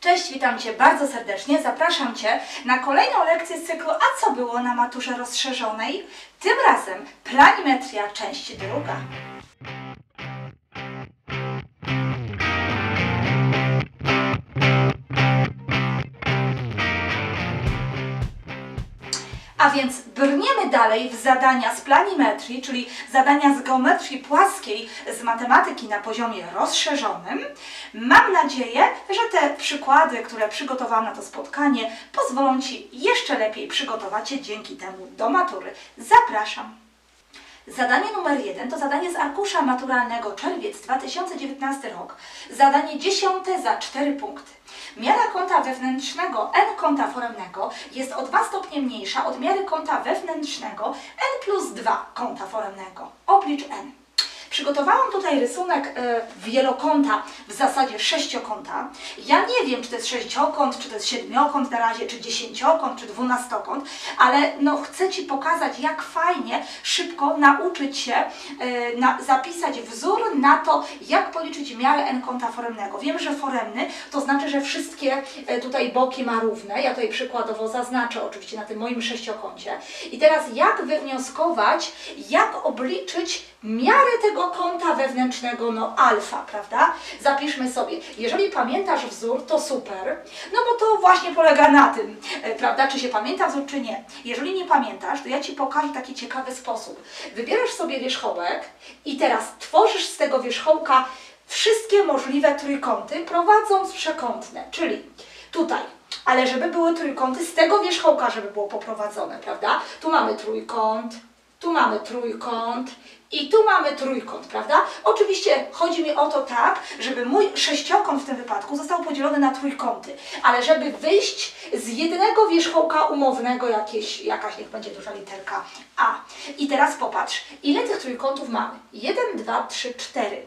Cześć, witam Cię bardzo serdecznie. Zapraszam Cię na kolejną lekcję z cyklu A co było na maturze rozszerzonej? Tym razem planimetria, część druga. A więc brniemy dalej w zadania z planimetrii, czyli zadania z geometrii płaskiej z matematyki na poziomie rozszerzonym. Mam nadzieję, że te przykłady, które przygotowałam na to spotkanie, pozwolą Ci jeszcze lepiej przygotować się dzięki temu do matury. Zapraszam. Zadanie numer jeden to zadanie z arkusza maturalnego czerwiec 2019 rok. Zadanie dziesiąte za 4 punkty. Miara kąta wewnętrznego n kąta foremnego jest o 2 stopnie mniejsza od miary kąta wewnętrznego n plus 2 kąta foremnego. Oblicz n. Przygotowałam tutaj rysunek e, wielokąta, w zasadzie sześciokąta. Ja nie wiem, czy to jest sześciokąt, czy to jest siedmiokąt na razie, czy dziesięciokąt, czy dwunastokąt, ale no, chcę Ci pokazać, jak fajnie szybko nauczyć się e, na, zapisać wzór na to, jak policzyć miarę n kąta foremnego. Wiem, że foremny to znaczy, że wszystkie e, tutaj boki ma równe. Ja tutaj przykładowo zaznaczę oczywiście na tym moim sześciokącie. I teraz jak wywnioskować, jak obliczyć miarę tego kąta wewnętrznego, no alfa, prawda? Zapiszmy sobie. Jeżeli pamiętasz wzór, to super, no bo to właśnie polega na tym, e, prawda? Czy się pamięta wzór, czy nie. Jeżeli nie pamiętasz, to ja Ci pokażę taki ciekawy sposób. Wybierasz sobie wierzchołek i teraz tworzysz z tego wierzchołka wszystkie możliwe trójkąty, prowadząc przekątne, czyli tutaj ale żeby były trójkąty z tego wierzchołka, żeby było poprowadzone, prawda? Tu mamy trójkąt, tu mamy trójkąt i tu mamy trójkąt, prawda? Oczywiście chodzi mi o to tak, żeby mój sześciokąt w tym wypadku został podzielony na trójkąty, ale żeby wyjść z jednego wierzchołka umownego, jakieś, jakaś niech będzie duża literka A. I teraz popatrz, ile tych trójkątów mamy? 1, 2, 3, 4.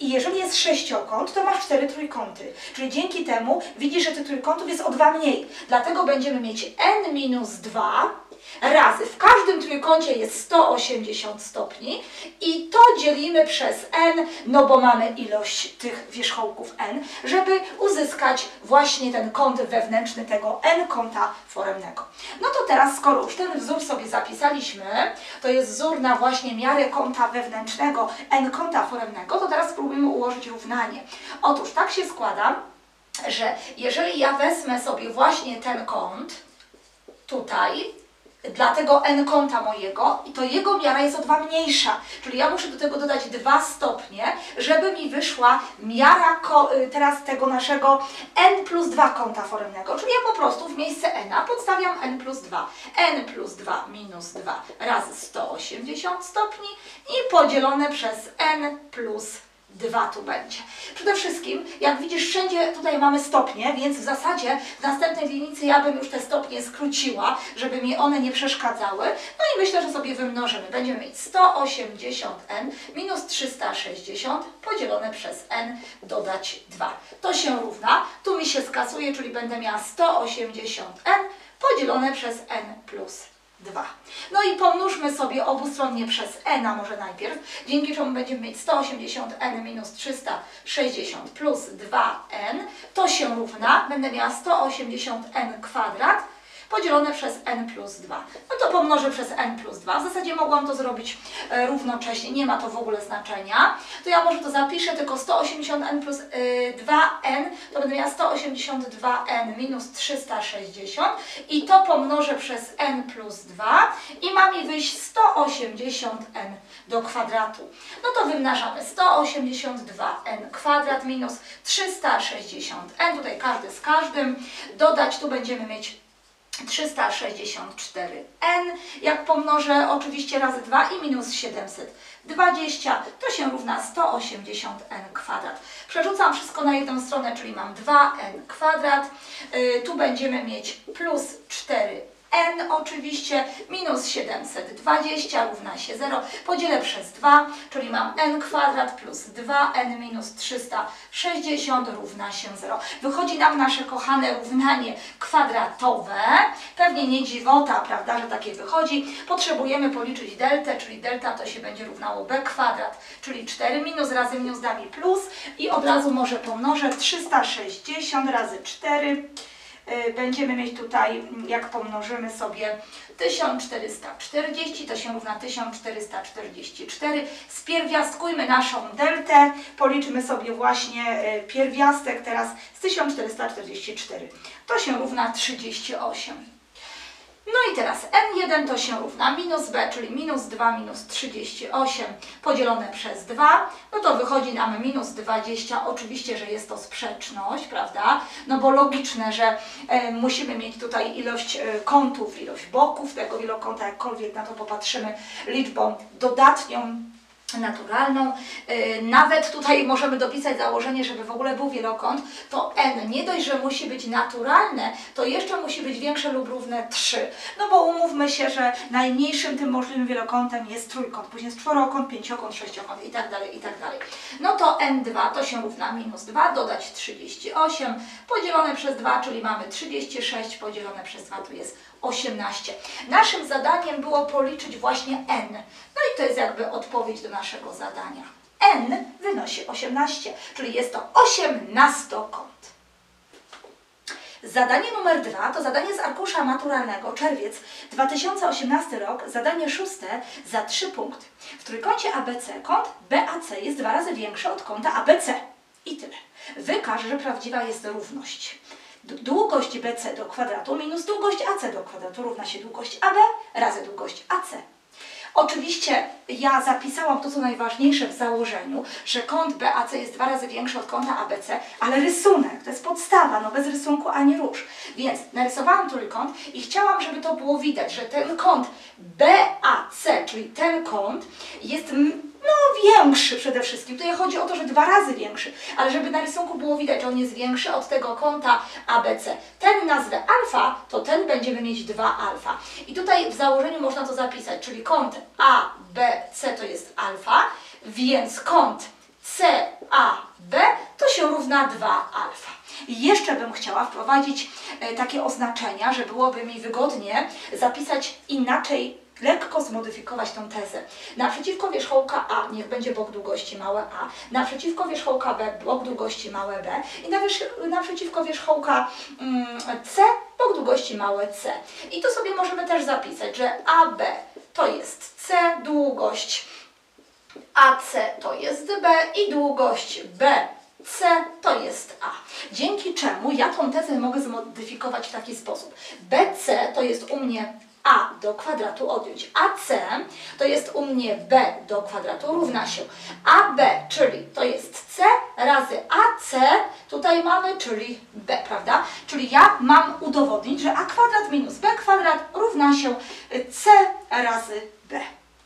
I jeżeli jest sześciokąt, to masz cztery trójkąty. Czyli dzięki temu widzisz, że tych trójkątów jest o dwa mniej. Dlatego będziemy mieć n minus 2 razy. W każdym trójkącie jest 180 stopni i to dzielimy przez n, no bo mamy ilość tych wierzchołków n, żeby uzyskać właśnie ten kąt wewnętrzny tego n kąta foremnego. No to teraz, skoro już ten wzór sobie zapisaliśmy, to jest wzór na właśnie miarę kąta wewnętrznego n kąta foremnego, to teraz spróbujmy ułożyć równanie. Otóż tak się składa, że jeżeli ja wezmę sobie właśnie ten kąt, tutaj, dla tego n kąta mojego i to jego miara jest o 2 mniejsza, czyli ja muszę do tego dodać 2 stopnie, żeby mi wyszła miara y, teraz tego naszego n plus 2 kąta foremnego, czyli ja po prostu w miejsce n podstawiam n plus 2. n plus 2 minus 2 razy 180 stopni i podzielone przez n plus 2 2 tu będzie. Przede wszystkim, jak widzisz, wszędzie tutaj mamy stopnie, więc w zasadzie w następnej linijce ja bym już te stopnie skróciła, żeby mi one nie przeszkadzały. No i myślę, że sobie wymnożymy. Będziemy mieć 180n minus 360 podzielone przez n dodać 2. To się równa. Tu mi się skasuje, czyli będę miała 180n podzielone przez n plus 2. No i pomnóżmy sobie obustronnie przez n, a może najpierw, dzięki czemu będziemy mieć 180n minus 360 plus 2n, to się równa, będę miała 180n kwadrat podzielone przez n plus 2. No to pomnożę przez n plus 2. W zasadzie mogłam to zrobić e, równocześnie, nie ma to w ogóle znaczenia. To ja może to zapiszę, tylko 180n plus 2n, e, to będę miała 182n minus 360 i to pomnożę przez n plus 2 i ma mi wyjść 180n do kwadratu. No to wymnażamy 182n kwadrat minus 360n, tutaj każdy z każdym, dodać tu będziemy mieć 364n, jak pomnożę oczywiście razy 2 i minus 720, to się równa 180n kwadrat. Przerzucam wszystko na jedną stronę, czyli mam 2n kwadrat. Yy, tu będziemy mieć plus 4 n oczywiście minus 720 równa się 0, podzielę przez 2, czyli mam n kwadrat plus 2n minus 360 równa się 0. Wychodzi nam nasze kochane równanie kwadratowe, pewnie nie dziwota, prawda, że takie wychodzi. Potrzebujemy policzyć deltę, czyli delta to się będzie równało b kwadrat, czyli 4 minus razy minus da mi plus i od razu może pomnożę 360 razy 4 Y, będziemy mieć tutaj, jak pomnożymy sobie 1440, to się równa 1444. Spierwiastkujmy naszą deltę, policzmy sobie właśnie y, pierwiastek teraz z 1444. To się równa 38. No i teraz n1 to się równa minus b, czyli minus 2 minus 38 podzielone przez 2, no to wychodzi nam minus 20. Oczywiście, że jest to sprzeczność, prawda? No bo logiczne, że e, musimy mieć tutaj ilość e, kątów, ilość boków tego wielokąta, jakkolwiek na to popatrzymy, liczbą dodatnią naturalną. Y, nawet tutaj możemy dopisać założenie, żeby w ogóle był wielokąt, to n nie dość, że musi być naturalne, to jeszcze musi być większe lub równe 3. No bo umówmy się, że najmniejszym tym możliwym wielokątem jest trójkąt, później jest czworokąt, pięciokąt, sześciokąt i tak dalej, i tak dalej. No to n2 to się równa minus 2, dodać 38, podzielone przez 2, czyli mamy 36, podzielone przez 2 to jest 18. Naszym zadaniem było policzyć właśnie n. No i to jest jakby odpowiedź do naszego zadania. n wynosi 18, czyli jest to 18-kąt. Zadanie numer dwa to zadanie z arkusza maturalnego, czerwiec 2018 rok, zadanie szóste za trzy punkty. W trójkącie ABC kąt BAC jest dwa razy większy od kąta ABC. I tyle. Wykaż, że prawdziwa jest równość długość BC do kwadratu minus długość AC do kwadratu równa się długość AB razy długość AC. Oczywiście ja zapisałam to, co najważniejsze w założeniu, że kąt BAC jest dwa razy większy od kąta ABC, ale rysunek to jest podstawa, no bez rysunku ani rusz. Więc narysowałam trójkąt i chciałam, żeby to było widać, że ten kąt BAC, czyli ten kąt jest no większy przede wszystkim. Tutaj chodzi o to, że dwa razy większy, ale żeby na rysunku było widać, że on jest większy od tego kąta ABC. Ten nazwę alfa, to ten będziemy mieć 2 alfa. I tutaj w założeniu można to zapisać, czyli kąt ABC to jest alfa, więc kąt CAB to się równa 2 alfa. Jeszcze bym chciała wprowadzić e, takie oznaczenia, że byłoby mi wygodnie zapisać inaczej lekko zmodyfikować tą tezę. Naprzeciwko wierzchołka A niech będzie bok długości małe a, naprzeciwko wierzchołka B bok długości małe b i na wierzch naprzeciwko wierzchołka mm, C bok długości małe c. I tu sobie możemy też zapisać, że AB to jest C, długość AC to jest B i długość B C to jest A. Dzięki czemu ja tą tezę mogę zmodyfikować w taki sposób. BC to jest u mnie a do kwadratu odjąć AC, to jest u mnie B do kwadratu równa się AB, czyli to jest C razy AC, tutaj mamy, czyli B, prawda? Czyli ja mam udowodnić, że A kwadrat minus B kwadrat równa się C razy B.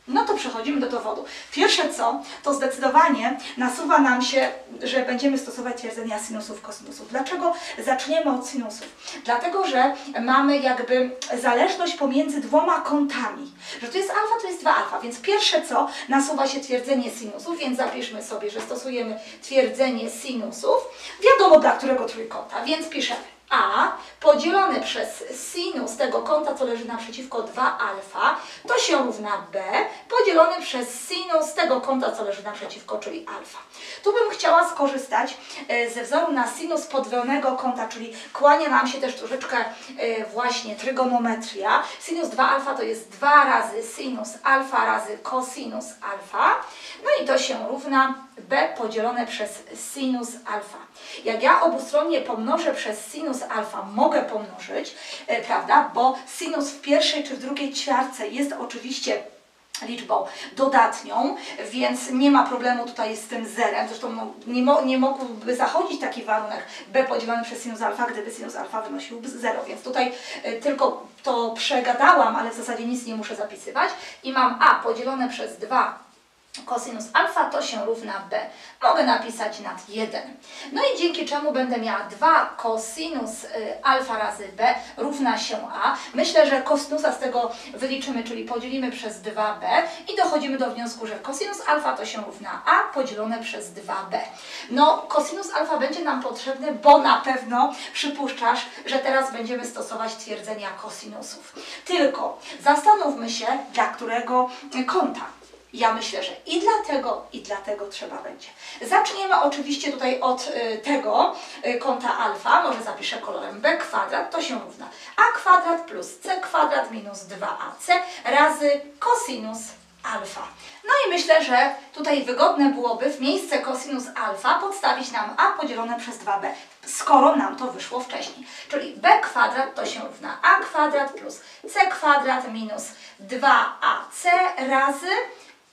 No to przechodzimy do dowodu. Pierwsze co, to zdecydowanie nasuwa nam się, że będziemy stosować twierdzenia sinusów, kosinusów. Dlaczego zaczniemy od sinusów? Dlatego, że mamy jakby zależność pomiędzy dwoma kątami. Że to jest alfa, to jest 2 alfa, więc pierwsze co, nasuwa się twierdzenie sinusów, więc zapiszmy sobie, że stosujemy twierdzenie sinusów. Wiadomo dla którego trójkąta, więc piszemy a podzielone przez sinus tego kąta, co leży naprzeciwko 2 alfa, to się równa b podzielone przez sinus tego kąta, co leży naprzeciwko, czyli alfa. Tu bym chciała skorzystać e, ze wzoru na sinus podwójnego kąta, czyli kłania nam się też troszeczkę e, właśnie trygonometria. Sinus 2 alfa to jest 2 razy sinus alfa razy cosinus alfa. No i to się równa b podzielone przez sinus alfa. Jak ja obustronnie pomnożę przez sinus alfa, mogę pomnożyć, e, prawda, bo sinus w pierwszej czy w drugiej ćwiartce jest oczywiście liczbą dodatnią, więc nie ma problemu tutaj z tym zerem. Zresztą no, nie, mo nie mógłby zachodzić taki warunek b podzielony przez sinus alfa, gdyby sinus alfa wynosił 0, więc tutaj y, tylko to przegadałam, ale w zasadzie nic nie muszę zapisywać i mam a podzielone przez 2 Kosinus alfa to się równa b. Mogę napisać nad 1. No i dzięki czemu będę miała 2 kosinus y, alfa razy b równa się a. Myślę, że kosinusa z tego wyliczymy, czyli podzielimy przez 2b i dochodzimy do wniosku, że kosinus alfa to się równa a podzielone przez 2b. No, kosinus alfa będzie nam potrzebny, bo na pewno przypuszczasz, że teraz będziemy stosować twierdzenia kosinusów. Tylko zastanówmy się, dla którego kąta. Ja myślę, że i dlatego, i dlatego trzeba będzie. Zaczniemy oczywiście tutaj od y, tego y, kąta alfa, może zapiszę kolorem b kwadrat, to się równa a kwadrat plus c kwadrat minus 2ac razy kosinus alfa. No i myślę, że tutaj wygodne byłoby w miejsce kosinus alfa podstawić nam a podzielone przez 2b, skoro nam to wyszło wcześniej. Czyli b kwadrat to się równa a kwadrat plus c kwadrat minus 2ac razy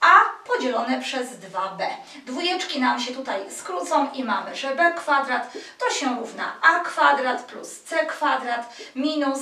a podzielone przez 2b. Dwójeczki nam się tutaj skrócą i mamy, że b kwadrat to się równa a kwadrat plus c kwadrat minus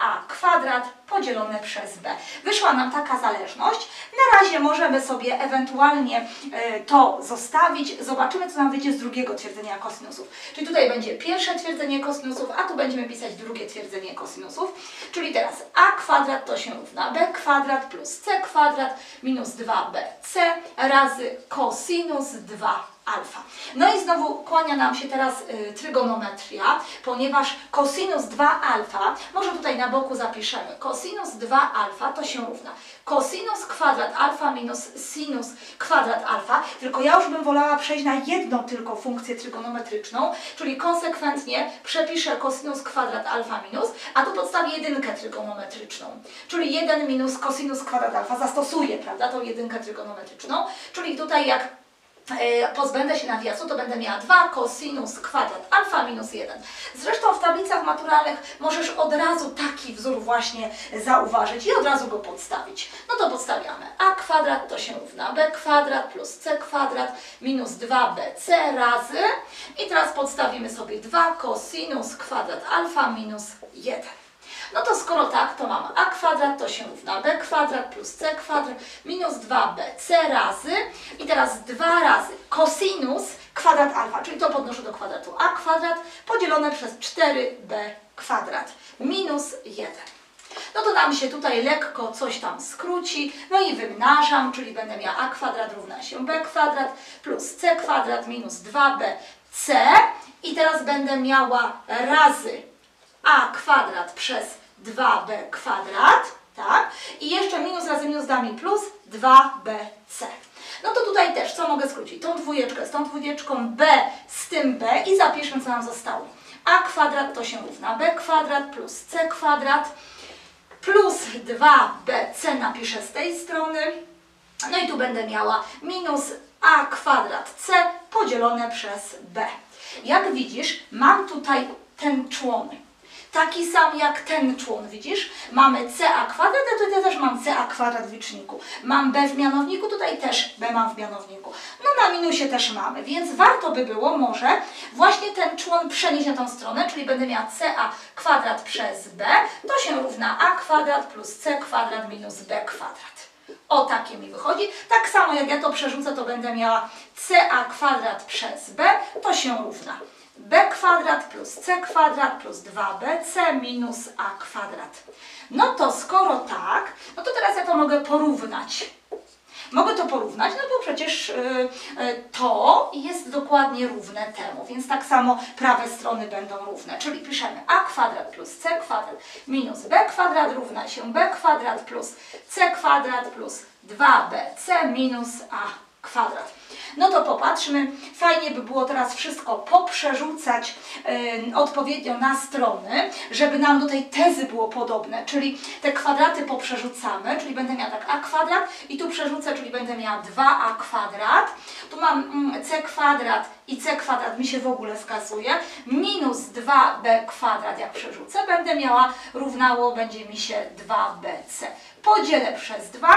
ca kwadrat podzielone przez b. Wyszła nam taka zależność. Na razie możemy sobie ewentualnie e, to zostawić. Zobaczymy, co nam wyjdzie z drugiego twierdzenia kosinusów. Czyli tutaj będzie pierwsze twierdzenie kosinusów, a tu będziemy pisać drugie twierdzenie kosinusów. Czyli teraz a kwadrat to się równa b kwadrat plus c kwadrat minus 2bc razy kosinus 2 alfa. No i znowu kłania nam się teraz y, trygonometria, ponieważ kosinus 2 alfa, może tutaj na boku zapiszemy, kosinus 2 alfa to się równa. Kosinus kwadrat alfa minus sinus kwadrat alfa, tylko ja już bym wolała przejść na jedną tylko funkcję trygonometryczną, czyli konsekwentnie przepiszę kosinus kwadrat alfa minus, a tu podstawię jedynkę trygonometryczną, czyli 1 minus kosinus kwadrat alfa, zastosuję, prawda, tą jedynkę trygonometryczną, czyli tutaj jak pozbędę się nawiasu, to będę miała 2 cosinus kwadrat alfa minus 1. Zresztą w tablicach maturalnych możesz od razu taki wzór właśnie zauważyć i od razu go podstawić. No to podstawiamy. a kwadrat to się równa b kwadrat plus c kwadrat minus 2bc razy i teraz podstawimy sobie 2 cosinus kwadrat alfa minus 1. No to skoro tak, to mam a kwadrat to się równa b kwadrat plus c kwadrat minus 2bc razy i teraz dwa razy kosinus kwadrat alfa, czyli to podnoszę do kwadratu a kwadrat podzielone przez 4b kwadrat minus 1. No to nam się tutaj lekko coś tam skróci, no i wymnażam, czyli będę miała a kwadrat równa się b kwadrat plus c kwadrat minus 2bc i teraz będę miała razy a kwadrat przez 2b kwadrat, tak? I jeszcze minus razy minus da mi plus 2bc. No to tutaj też, co mogę skrócić? Tą dwójeczkę z tą dwójeczką b z tym b i zapiszmy, co nam zostało. a kwadrat to się równa b kwadrat plus c kwadrat plus 2bc napiszę z tej strony. No i tu będę miała minus a kwadrat c podzielone przez b. Jak widzisz, mam tutaj ten człon taki sam jak ten człon, widzisz? Mamy CA kwadrat, a tutaj też mam CA kwadrat w liczniku. Mam B w mianowniku, tutaj też B mam w mianowniku. No na minusie też mamy, więc warto by było może właśnie ten człon przenieść na tą stronę, czyli będę miała CA kwadrat przez B, to się równa A kwadrat plus C kwadrat minus B kwadrat. O takie mi wychodzi. Tak samo jak ja to przerzucę, to będę miała CA kwadrat przez B, to się równa b kwadrat plus c kwadrat plus 2bc minus a kwadrat. No to skoro tak, no to teraz ja to mogę porównać. Mogę to porównać, no bo przecież yy, yy, to jest dokładnie równe temu, więc tak samo prawe strony będą równe, czyli piszemy a kwadrat plus c kwadrat minus b kwadrat równa się b kwadrat plus c kwadrat plus 2bc minus a kwadrat. No to popatrzmy, fajnie by było teraz wszystko poprzerzucać yy, odpowiednio na strony, żeby nam do tej tezy było podobne, czyli te kwadraty poprzerzucamy, czyli będę miała tak a kwadrat i tu przerzucę, czyli będę miała 2a kwadrat, tu mam mm, c kwadrat i c kwadrat mi się w ogóle skasuje, minus 2b kwadrat jak przerzucę, będę miała równało, będzie mi się 2bc. Podzielę przez 2,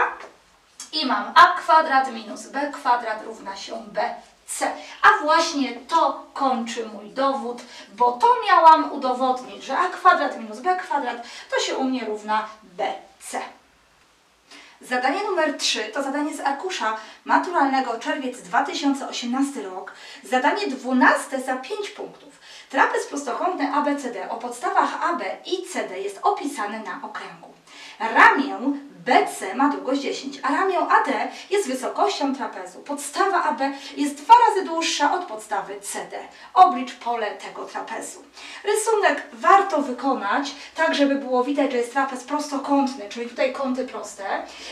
i mam a kwadrat minus b kwadrat równa się bc. A właśnie to kończy mój dowód, bo to miałam udowodnić, że a kwadrat minus b kwadrat to się u mnie równa bc. Zadanie numer 3 to zadanie z arkusza maturalnego czerwiec 2018 rok. Zadanie 12 za 5 punktów. Trapez prostokątny ABCD o podstawach AB i CD jest opisany na okręgu. Ramię BC ma długość 10, a ramię AD jest wysokością trapezu. Podstawa AB jest dwa razy dłuższa od podstawy CD. Oblicz pole tego trapezu. Rysunek warto wykonać tak, żeby było widać, że jest trapez prostokątny, czyli tutaj kąty proste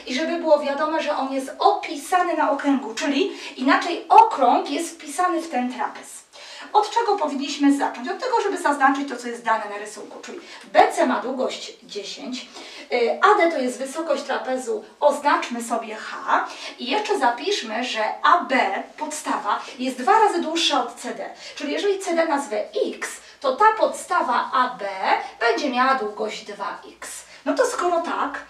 i żeby było wiadome, że on jest opisany na okręgu, czyli inaczej okrąg jest wpisany w ten trapez. Od czego powinniśmy zacząć? Od tego, żeby zaznaczyć to, co jest dane na rysunku, czyli BC ma długość 10, y, AD to jest wysokość trapezu, oznaczmy sobie H i jeszcze zapiszmy, że AB, podstawa, jest dwa razy dłuższa od CD. Czyli jeżeli CD nazwę X, to ta podstawa AB będzie miała długość 2X. No to skoro tak,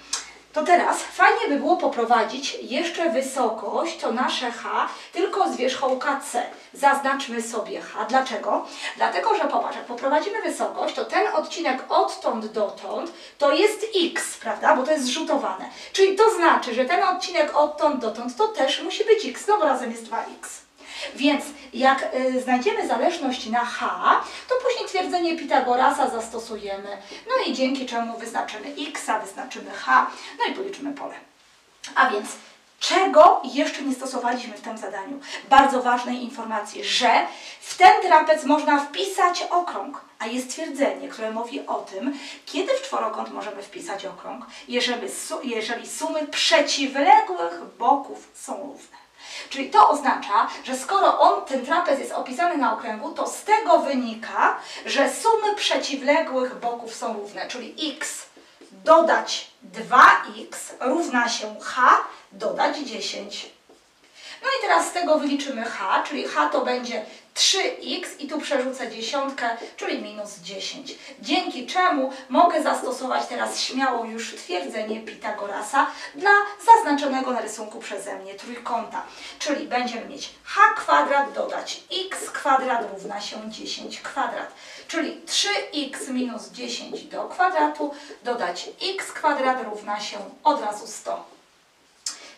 to teraz fajnie by było poprowadzić jeszcze wysokość, to nasze H, tylko z wierzchołka C. Zaznaczmy sobie H. Dlaczego? Dlatego, że popatrz, jak poprowadzimy wysokość, to ten odcinek odtąd dotąd to jest X, prawda? Bo to jest zrzutowane. Czyli to znaczy, że ten odcinek odtąd dotąd to też musi być X, no bo razem jest 2X. Więc jak y, znajdziemy zależność na H, to później twierdzenie Pitagorasa zastosujemy. No i dzięki czemu wyznaczymy X, wyznaczymy H, no i policzymy pole. A więc czego jeszcze nie stosowaliśmy w tym zadaniu? Bardzo ważnej informacji, że w ten trapez można wpisać okrąg, a jest twierdzenie, które mówi o tym, kiedy w czworokąt możemy wpisać okrąg, jeżeli, jeżeli sumy przeciwległych boków są równe. Czyli to oznacza, że skoro on, ten trapez jest opisany na okręgu, to z tego wynika, że sumy przeciwległych boków są równe, czyli x dodać 2x równa się h dodać 10. No i teraz z tego wyliczymy h, czyli h to będzie 3x i tu przerzucę dziesiątkę, czyli minus 10. Dzięki czemu mogę zastosować teraz śmiało już twierdzenie Pitagorasa dla zaznaczonego na rysunku przeze mnie trójkąta. Czyli będziemy mieć h kwadrat dodać x kwadrat równa się 10 kwadrat. Czyli 3x minus 10 do kwadratu dodać x kwadrat równa się od razu 100.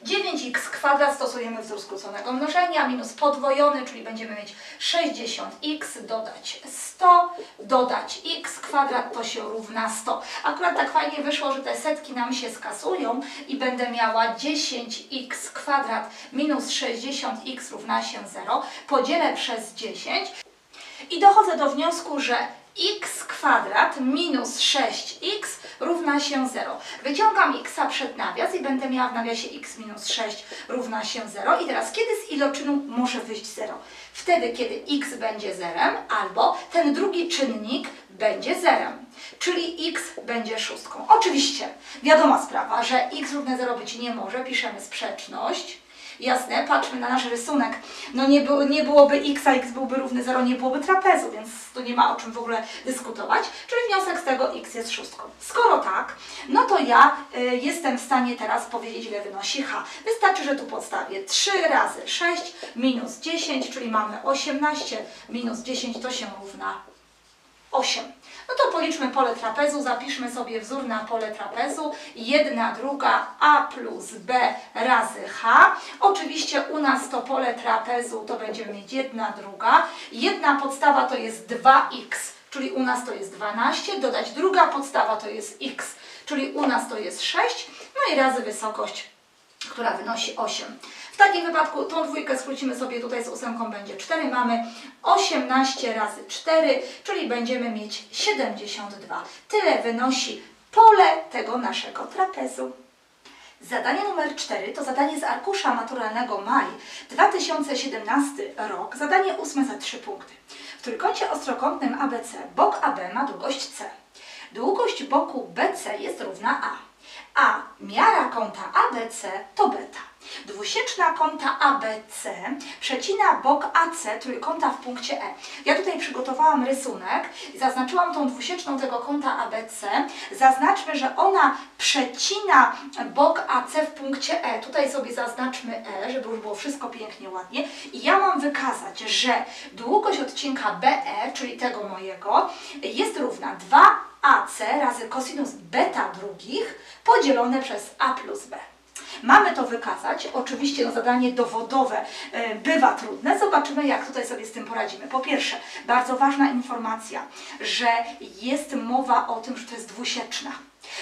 9x kwadrat stosujemy wzór skróconego mnożenia, minus podwojony, czyli będziemy mieć 60x, dodać 100, dodać x kwadrat, to się równa 100. Akurat tak fajnie wyszło, że te setki nam się skasują i będę miała 10x kwadrat minus 60x równa się 0. Podzielę przez 10 i dochodzę do wniosku, że x kwadrat minus 6x równa się 0. Wyciągam x przed nawias i będę miała w nawiasie x minus 6 równa się 0. I teraz kiedy z iloczynu może wyjść 0? Wtedy, kiedy x będzie zerem albo ten drugi czynnik będzie zerem, czyli x będzie szóstką. Oczywiście, wiadoma sprawa, że x równe 0 być nie może, piszemy sprzeczność, Jasne, patrzmy na nasz rysunek. No nie, by, nie byłoby x, a x byłby równy 0, nie byłoby trapezu, więc tu nie ma o czym w ogóle dyskutować. Czyli wniosek z tego x jest szóstką. Skoro tak, no to ja y, jestem w stanie teraz powiedzieć, ile wynosi h. Wystarczy, że tu podstawię 3 razy 6 minus 10, czyli mamy 18 minus 10 to się równa 8. No to policzmy pole trapezu, zapiszmy sobie wzór na pole trapezu. Jedna, druga, a plus b razy h. Oczywiście u nas to pole trapezu to będziemy mieć jedna, druga. Jedna podstawa to jest 2x, czyli u nas to jest 12. Dodać druga podstawa to jest x, czyli u nas to jest 6. No i razy wysokość, która wynosi 8. W takim wypadku tą dwójkę skrócimy sobie tutaj z ósemką, będzie 4. Mamy 18 razy 4, czyli będziemy mieć 72. Tyle wynosi pole tego naszego trapezu. Zadanie numer 4 to zadanie z arkusza maturalnego maj 2017 rok. Zadanie ósme za 3 punkty. W trójkącie ostrokątnym ABC bok AB ma długość C. Długość boku BC jest równa A. A miara kąta ABC to beta. Dwusieczna kąta ABC przecina bok AC trójkąta w punkcie E. Ja tutaj przygotowałam rysunek zaznaczyłam tą dwusieczną tego kąta ABC. Zaznaczmy, że ona przecina bok AC w punkcie E. Tutaj sobie zaznaczmy E, żeby już było wszystko pięknie, ładnie. I ja mam wykazać, że długość odcinka BE, czyli tego mojego, jest równa 2AC razy kosinus beta drugich podzielone przez A plus B. Mamy to wykazać. Oczywiście no, zadanie dowodowe e, bywa trudne. Zobaczymy, jak tutaj sobie z tym poradzimy. Po pierwsze, bardzo ważna informacja, że jest mowa o tym, że to jest dwusieczna.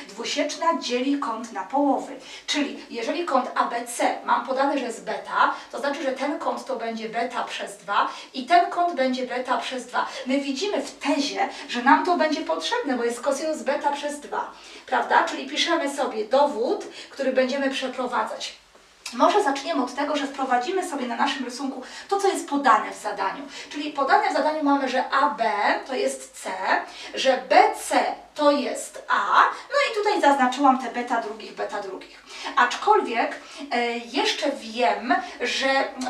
Dwusieczna dzieli kąt na połowy, czyli jeżeli kąt ABC mam podane, że jest beta, to znaczy, że ten kąt to będzie beta przez 2 i ten kąt będzie beta przez 2. My widzimy w tezie, że nam to będzie potrzebne, bo jest kosinus beta przez 2, prawda? Czyli piszemy sobie dowód, który będziemy przeprowadzać. Może zaczniemy od tego, że wprowadzimy sobie na naszym rysunku to, co jest podane w zadaniu. Czyli podane w zadaniu mamy, że AB to jest C, że BC to jest A, no i tutaj zaznaczyłam te beta drugich, beta drugich. Aczkolwiek e, jeszcze wiem, że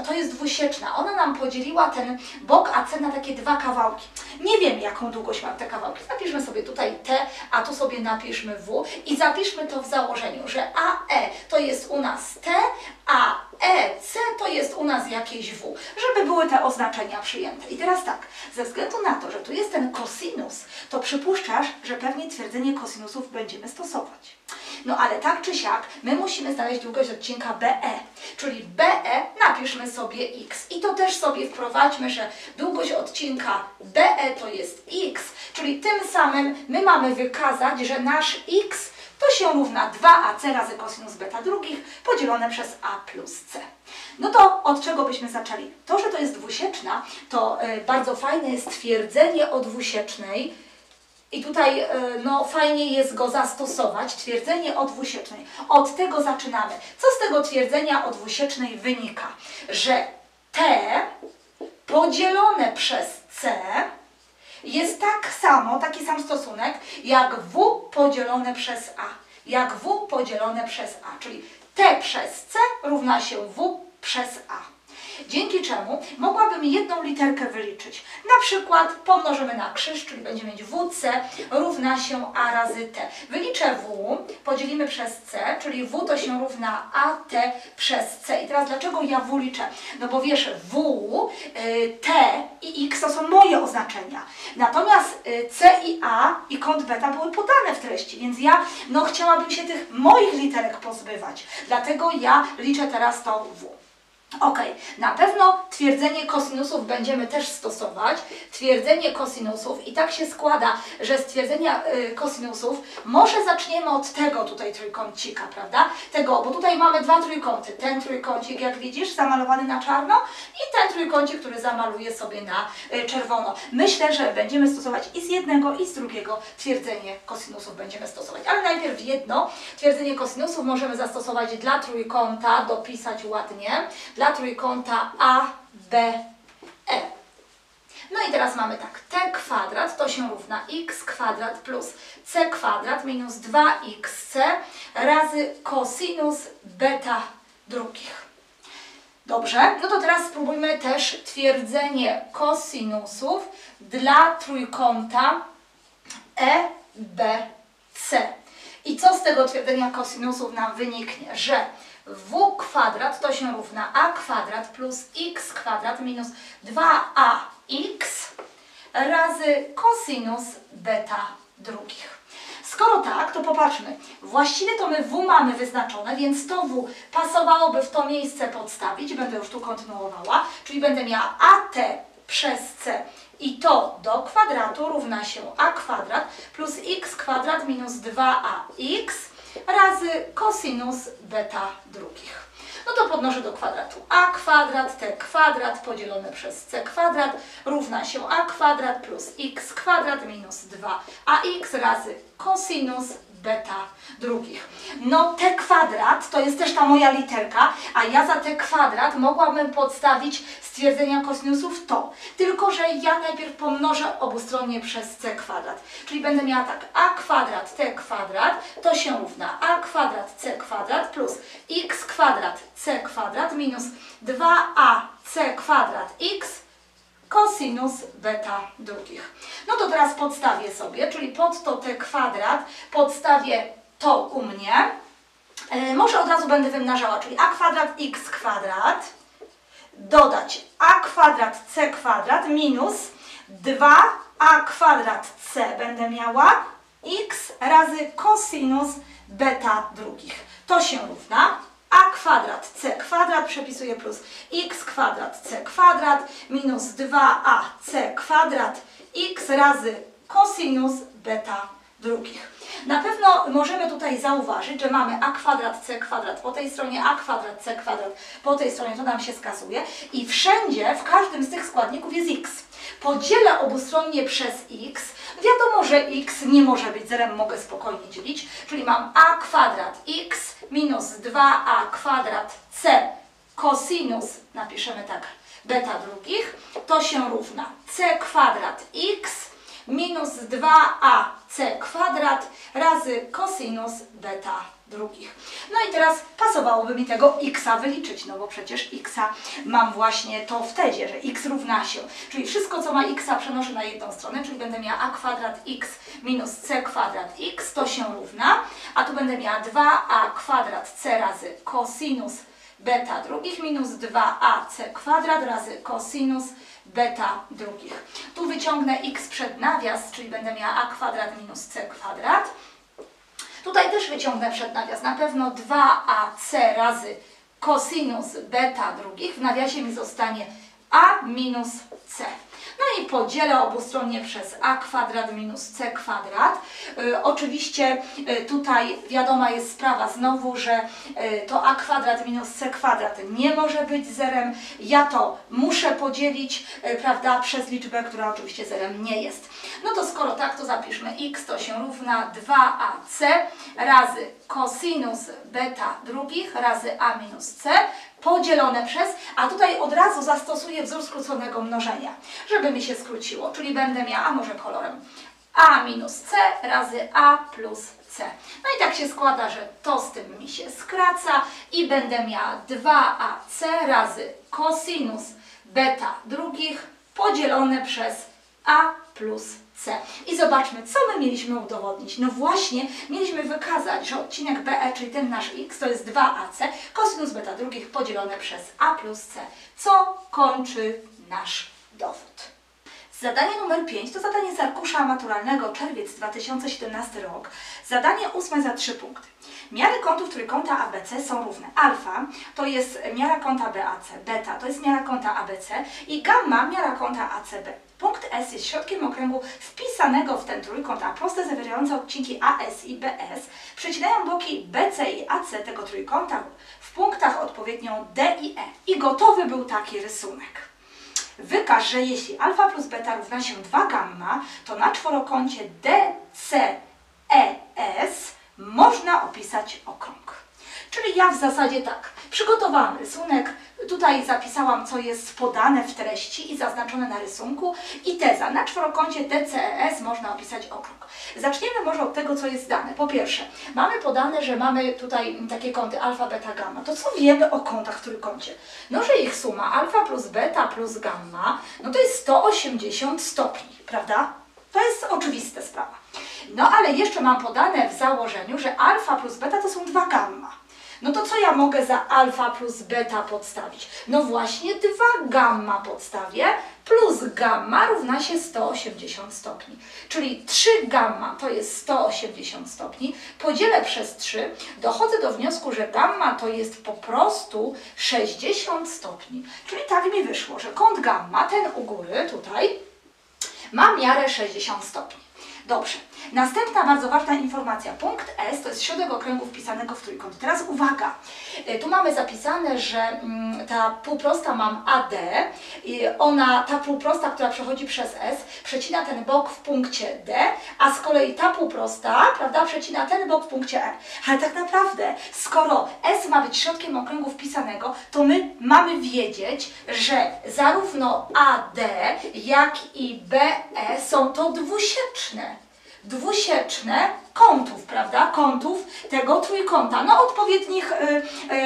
to jest dwusieczna. Ona nam podzieliła ten bok AC na takie dwa kawałki. Nie wiem, jaką długość mam te kawałki. Napiszmy sobie tutaj T, a tu sobie napiszmy W i zapiszmy to w założeniu, że AE to jest u nas T, a EC to jest u nas jakieś W, żeby były te oznaczenia przyjęte. I teraz tak, ze względu na to, że tu jest ten kosinus, to przypuszczasz, że pewnie twierdzenie kosinusów będziemy stosować. No ale tak czy siak, my musimy znaleźć długość odcinka BE, czyli BE napiszmy sobie x i to też sobie wprowadźmy, że długość odcinka BE to jest x, czyli tym samym my mamy wykazać, że nasz x to się równa 2ac razy kosinus beta drugich podzielone przez a plus c. No to od czego byśmy zaczęli? To, że to jest dwusieczna, to y, bardzo fajne jest twierdzenie o dwusiecznej, i tutaj no, fajnie jest go zastosować, twierdzenie o dwusiecznej. Od tego zaczynamy. Co z tego twierdzenia o dwusiecznej wynika? Że T podzielone przez C jest tak samo, taki sam stosunek, jak W podzielone przez A. Jak W podzielone przez A, czyli T przez C równa się W przez A dzięki czemu mogłabym jedną literkę wyliczyć. Na przykład pomnożymy na krzyż, czyli będziemy mieć WC równa się A razy T. Wyliczę W, podzielimy przez C, czyli W to się równa AT przez C. I teraz dlaczego ja W liczę? No bo wiesz, W, y, T i X to są moje oznaczenia. Natomiast y, C i A i kąt beta były podane w treści, więc ja no chciałabym się tych moich literek pozbywać. Dlatego ja liczę teraz to W. Ok, na pewno twierdzenie kosinusów będziemy też stosować. Twierdzenie kosinusów i tak się składa, że z twierdzenia y, kosinusów może zaczniemy od tego tutaj trójkącika, prawda? Tego, bo tutaj mamy dwa trójkąty. Ten trójkącik, jak widzisz, zamalowany na czarno i ten trójkącik, który zamaluję sobie na y, czerwono. Myślę, że będziemy stosować i z jednego, i z drugiego twierdzenie kosinusów będziemy stosować. Ale najpierw jedno. Twierdzenie kosinusów możemy zastosować dla trójkąta, dopisać ładnie dla trójkąta ABE. No i teraz mamy tak, t kwadrat to się równa x kwadrat plus c kwadrat minus 2xc razy kosinus beta drugich. Dobrze, no to teraz spróbujmy też twierdzenie kosinusów dla trójkąta EBC. I co z tego twierdzenia kosinusów nam wyniknie? Że w kwadrat to się równa a kwadrat plus x kwadrat minus 2ax razy kosinus beta drugich. Skoro tak, to popatrzmy. Właściwie to my W mamy wyznaczone, więc to W pasowałoby w to miejsce podstawić. Będę już tu kontynuowała. Czyli będę miała AT przez C i to do kwadratu równa się a kwadrat plus x kwadrat minus 2ax razy kosinus beta drugich. No to podnoszę do kwadratu a kwadrat, t kwadrat podzielone przez c kwadrat równa się a kwadrat plus x kwadrat minus 2ax razy kosinus beta drugich. No t kwadrat to jest też ta moja literka, a ja za t kwadrat mogłabym podstawić stwierdzenia kosinusów to. Tylko, że ja najpierw pomnożę obustronnie przez c kwadrat. Czyli będę miała tak a kwadrat t kwadrat to się równa a kwadrat c kwadrat plus x kwadrat c kwadrat minus 2a c kwadrat x kosinus beta drugich. No to teraz podstawię sobie, czyli pod to t kwadrat podstawię to u mnie. E, może od razu będę wymnażała, czyli a kwadrat x kwadrat dodać a kwadrat c kwadrat minus 2a kwadrat c będę miała x razy kosinus beta drugich. To się równa a kwadrat c kwadrat przepisuję plus x kwadrat c kwadrat minus 2ac kwadrat x razy cosinus beta drugich. Na pewno możemy tutaj zauważyć, że mamy a kwadrat c kwadrat po tej stronie, a kwadrat c kwadrat po tej stronie, to nam się skazuje i wszędzie, w każdym z tych składników jest x. Podzielę obustronnie przez x, wiadomo, że x nie może być zerem, mogę spokojnie dzielić, czyli mam a kwadrat x minus 2a kwadrat c cosinus, napiszemy tak, beta drugich, to się równa. c kwadrat x minus 2ac kwadrat razy cosinus beta drugich. No i teraz pasowałoby mi tego xa wyliczyć, no bo przecież xa mam właśnie to w tedzie, że x równa się, czyli wszystko co ma xa przenoszę na jedną stronę, czyli będę miała a kwadrat x minus c kwadrat x, to się równa, a tu będę miała 2a kwadrat c razy cosinus beta drugich minus 2ac kwadrat razy cosinus beta drugich. Tu wyciągnę x przed nawias, czyli będę miała a kwadrat minus c kwadrat. Tutaj też wyciągnę przed nawias, na pewno 2ac razy cosinus beta drugich. W nawiasie mi zostanie a minus c. No i podzielę obustronnie przez a kwadrat minus c kwadrat. Y, oczywiście y, tutaj wiadoma jest sprawa znowu, że y, to a kwadrat minus c kwadrat nie może być zerem. Ja to muszę podzielić, prawda, przez liczbę, która oczywiście zerem nie jest. No to skoro tak, to zapiszmy x to się równa 2ac razy cosinus beta drugich razy a minus c podzielone przez, a tutaj od razu zastosuję wzór skróconego mnożenia, żeby mi się skróciło, czyli będę miała, a może kolorem, a minus c razy a plus c. No i tak się składa, że to z tym mi się skraca i będę miała 2ac razy cosinus beta drugich podzielone przez a plus C. I zobaczmy, co my mieliśmy udowodnić. No właśnie, mieliśmy wykazać, że odcinek BE, czyli ten nasz x, to jest 2AC, cosinus beta drugich podzielone przez A plus C, co kończy nasz dowód. Zadanie numer 5 to zadanie z arkusza maturalnego czerwiec 2017 rok. Zadanie ósme za 3 punkty. Miary kątów trójkąta ABC są równe. Alfa to jest miara kąta BAC, beta to jest miara kąta ABC i gamma miara kąta ACB. Punkt S jest środkiem okręgu wpisanego w ten trójkąt, a proste zawierające odcinki AS i BS przecinają boki BC i AC tego trójkąta w punktach odpowiednio D i E. I gotowy był taki rysunek. Wykaż, że jeśli alfa plus beta równa się 2 gamma, to na czworokącie DCES można opisać okrąg. Czyli ja w zasadzie tak, przygotowałam rysunek, tutaj zapisałam, co jest podane w treści i zaznaczone na rysunku i teza. Na czworokącie DCES można opisać okrąg. Zaczniemy może od tego, co jest dane. Po pierwsze, mamy podane, że mamy tutaj takie kąty alfa, beta, gamma. To co wiemy o kątach w trójkącie? No, że ich suma alfa plus beta plus gamma, no to jest 180 stopni, prawda? To jest oczywista sprawa. No ale jeszcze mam podane w założeniu, że alfa plus beta to są 2 gamma. No to co ja mogę za alfa plus beta podstawić? No właśnie 2 gamma podstawię plus gamma równa się 180 stopni. Czyli 3 gamma to jest 180 stopni. Podzielę przez 3, dochodzę do wniosku, że gamma to jest po prostu 60 stopni. Czyli tak mi wyszło, że kąt gamma, ten u góry tutaj, ma miarę 60 stopni. Dobrze. Następna bardzo ważna informacja. Punkt S to jest środek okręgu wpisanego w trójkąt. Teraz uwaga. Y, tu mamy zapisane, że mm, ta półprosta mam AD. Ona, ta półprosta, która przechodzi przez S, przecina ten bok w punkcie D, a z kolei ta półprosta, prawda, przecina ten bok w punkcie E. Ale tak naprawdę, skoro S ma być środkiem okręgu wpisanego, to my mamy wiedzieć, że zarówno AD, jak i BE są to dwusieczne dwusieczne kątów, prawda? Kątów tego trójkąta, no odpowiednich y,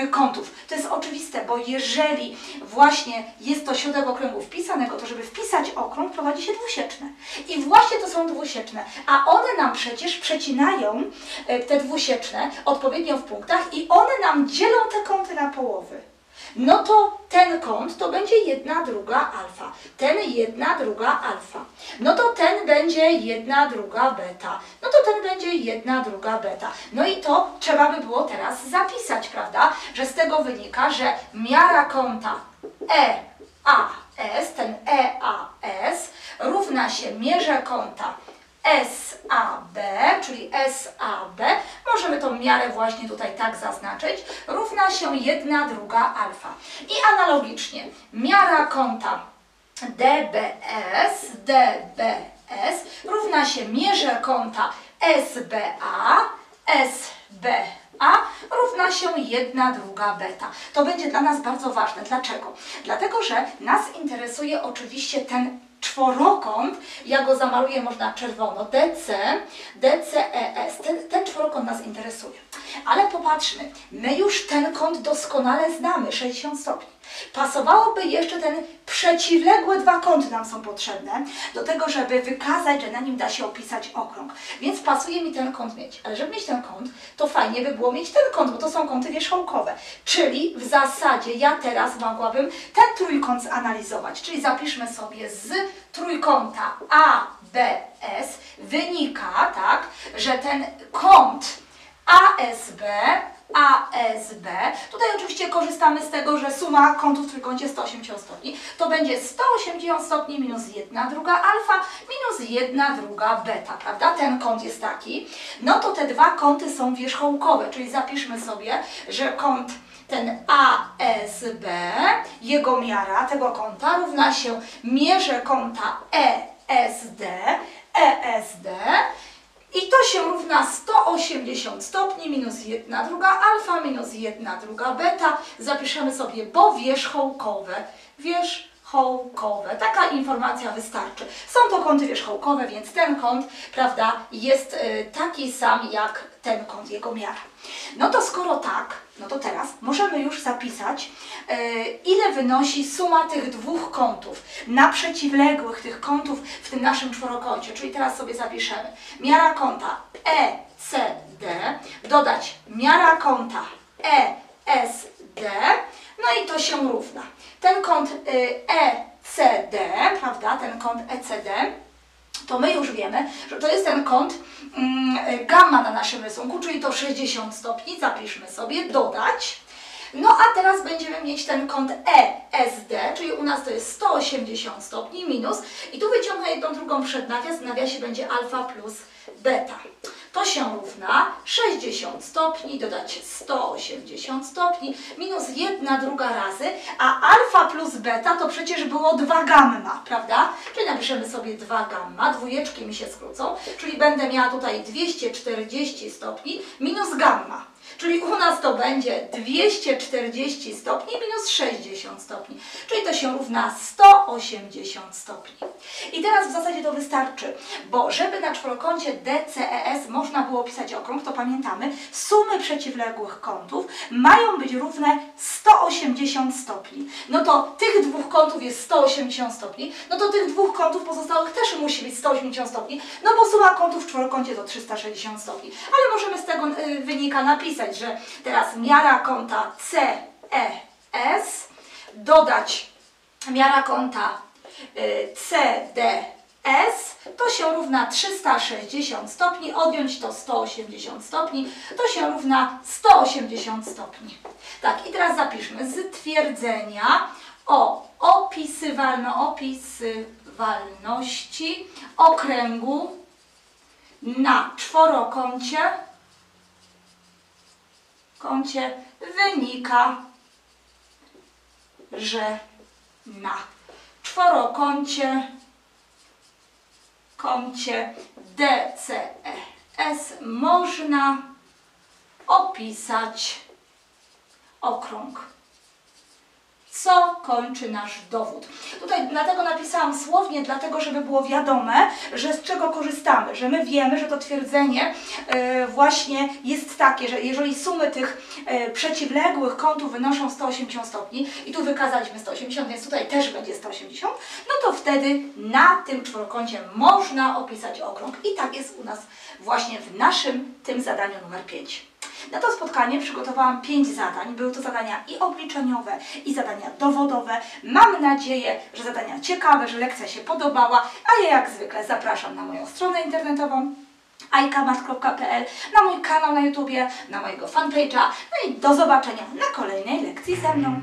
y, kątów. To jest oczywiste, bo jeżeli właśnie jest to środek okręgu wpisanego, to żeby wpisać okrąg prowadzi się dwusieczne. I właśnie to są dwusieczne, a one nam przecież przecinają y, te dwusieczne odpowiednio w punktach i one nam dzielą te kąty na połowy no to ten kąt to będzie jedna druga alfa, ten jedna druga alfa, no to ten będzie jedna druga beta, no to ten będzie 1 druga beta. No i to trzeba by było teraz zapisać, prawda? Że z tego wynika, że miara kąta EAS, ten EAS równa się mierze kąta SAB, czyli SAB, możemy tą miarę właśnie tutaj tak zaznaczyć, równa się 1 druga alfa. I analogicznie miara kąta DBS, DBS równa się mierze kąta SBA, SBA równa się 1 druga beta. To będzie dla nas bardzo ważne. Dlaczego? Dlatego, że nas interesuje oczywiście ten czworokąt, ja go zamaluję można czerwono, DC, DCES, ten, ten czworokąt nas interesuje. Ale popatrzmy, my już ten kąt doskonale znamy, 60 stopni. Pasowałoby jeszcze ten przeciwległe dwa kąty nam są potrzebne do tego, żeby wykazać, że na nim da się opisać okrąg. Więc pasuje mi ten kąt mieć. Ale żeby mieć ten kąt, to fajnie by było mieć ten kąt, bo to są kąty wierzchołkowe. Czyli w zasadzie ja teraz mogłabym ten trójkąt zanalizować. Czyli zapiszmy sobie z trójkąta ABS wynika, tak, że ten kąt ASB ASB. Tutaj oczywiście korzystamy z tego, że suma kątów w trójkącie 180 stopni. To będzie 180 stopni minus 1 druga alfa minus 1 druga beta, prawda? Ten kąt jest taki. No to te dwa kąty są wierzchołkowe, czyli zapiszmy sobie, że kąt ten ASB, jego miara tego kąta równa się mierze kąta ESD, ESD i to się równa 180 stopni minus 1 druga alfa minus 1 druga beta. Zapiszemy sobie, bo wierzchołkowe. Taka informacja wystarczy. Są to kąty wierzchołkowe, więc ten kąt, prawda, jest y, taki sam jak ten kąt, jego miara. No to no to teraz możemy już zapisać, yy, ile wynosi suma tych dwóch kątów na przeciwległych tych kątów w tym naszym czworokącie. Czyli teraz sobie zapiszemy miara kąta ECD, dodać miara kąta ESD, no i to się równa. Ten kąt ECD, prawda, ten kąt ECD, to my już wiemy, że to jest ten kąt mm, gamma na naszym rysunku, czyli to 60 stopni, zapiszmy sobie, dodać. No a teraz będziemy mieć ten kąt ESD, czyli u nas to jest 180 stopni minus i tu wyciągnę jedną drugą przed nawias, w nawiasie będzie alfa plus beta. To się równa 60 stopni, dodać 180 stopni, minus 1 druga razy, a alfa plus beta to przecież było 2 gamma, prawda? Czyli napiszemy sobie 2 gamma, dwójeczki mi się skrócą, czyli będę miała tutaj 240 stopni minus gamma. Czyli u nas to będzie 240 stopni minus 60 stopni. Czyli to się równa 180 stopni. I teraz w zasadzie to wystarczy, bo żeby na czworokącie DCES można było pisać okrąg, to pamiętamy, sumy przeciwległych kątów mają być równe 180 stopni. No to tych dwóch kątów jest 180 stopni, no to tych dwóch kątów pozostałych też musi być 180 stopni, no bo suma kątów w czworokącie to 360 stopni. Ale możemy z tego y, wynika napisać, że teraz miara kąta CES dodać miara kąta y, CDS to się równa 360 stopni, odjąć to 180 stopni, to się równa 180 stopni. Tak, i teraz zapiszmy z twierdzenia o opisywalno, opisywalności okręgu na czworokącie kącie wynika, że na czworokącie kącie DCES można opisać okrąg co kończy nasz dowód. Tutaj dlatego napisałam słownie, dlatego żeby było wiadome, że z czego korzystamy, że my wiemy, że to twierdzenie e, właśnie jest takie, że jeżeli sumy tych e, przeciwległych kątów wynoszą 180 stopni i tu wykazaliśmy 180, więc tutaj też będzie 180, no to wtedy na tym czworokącie można opisać okrąg i tak jest u nas właśnie w naszym tym zadaniu numer 5. Na to spotkanie przygotowałam pięć zadań. Były to zadania i obliczeniowe, i zadania dowodowe. Mam nadzieję, że zadania ciekawe, że lekcja się podobała, a ja jak zwykle zapraszam na moją stronę internetową ajkamat.pl, na mój kanał na YouTubie, na mojego fanpage'a. No i do zobaczenia na kolejnej lekcji ze mną.